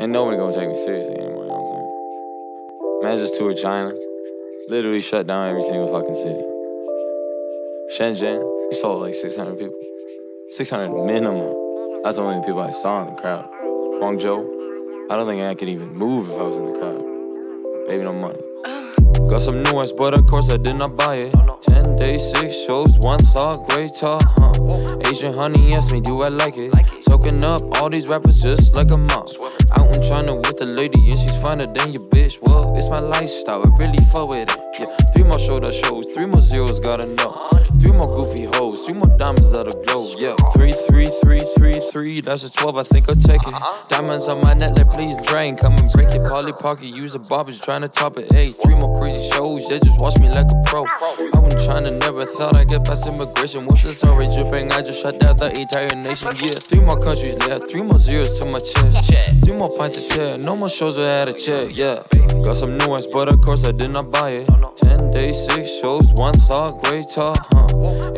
Ain't nobody gonna take me seriously anymore, you know what I'm saying? Just toured China. Literally shut down every single fucking city. Shenzhen, he sold like 600 people. 600 minimum. That's the only people I saw in the crowd. Guangzhou, I don't think I could even move if I was in the crowd. Baby, no money. Got some new ones, but of course I did not buy it. Ten days, six shows, one thought, great talk, huh? Asian honey asked me, do I like it? Soaking up all these rappers just like a mom. Out and China with a lady, and she's finer than your bitch. Well, it's my lifestyle, I really fuck with it. Yeah, three more shoulder shows, three more zeros, gotta know. Three more goofy hoes, three more diamonds that'll glow. Yeah, three, three, three, three. That's a 12, I think I'll take it. Uh-huh. Diamonds on my neck, like please drain. Come and break it. Polly Pocket, use a bobbage, trying to top it. Hey, three more crazy shows, yeah, just watch me like a pro. I was trying to never thought I'd get past immigration. What's the sorry dripping? I just shut down the entire nation. Yeah, three more countries left, three more zeros to my chest. Three more pints of tear, no more shows without a check. Yeah, got some new ones, but of course I did not buy it. Ten days, six shows, one thought, great talk, huh?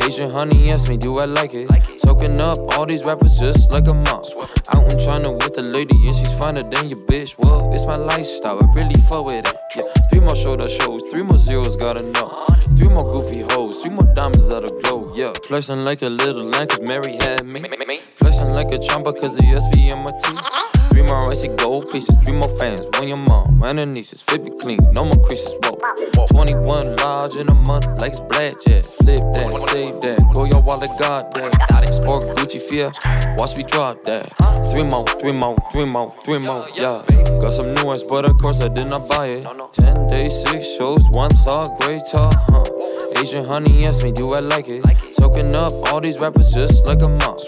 Asian honey asked me, do I like it? Soaking up all these rappers just like a mom. Out in China with a lady, and she's finer than your bitch. Well, it's my lifestyle, I really fuck with it. Yeah, three more shoulder shows, three more zeros, gotta know. Three more goofy hoes, three more diamonds that'll glow. Yeah, flexing like a little lamb, cause Mary had me. Flexing like a chomper, cause the SB in my teeth. Icy gold pieces, three more fans, one your mom, and her nieces. Flip it clean, no more creases, whoa. 21 large in a month, like it's blackjack. Flip that, save that, go your wallet, got that. Sport Gucci fear, watch me drop that. Three more, three more, three more, three more, yeah. Got some new ones, but of course I did not buy it. Ten days, six shows, one thought, great talk, huh? Asian honey asked me, do I like it? Soaking up all these rappers just like a mom.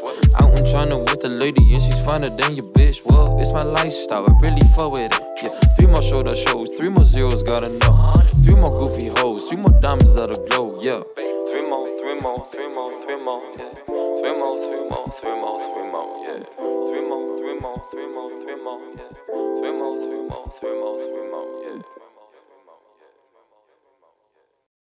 Out in China with a lady, and she's finer than your bitch. Well, it's my lifestyle, I really fuck with it. Yeah, three more shoulder shows, three more zeros, gotta know. Three more goofy hoes, three more diamonds that'll glow, yeah. Three more, three more, three more, three more, yeah. Three more, three more, three more, three more, yeah. Three more, three more, three more, three more, yeah. Three more, three more, three more, three more, yeah.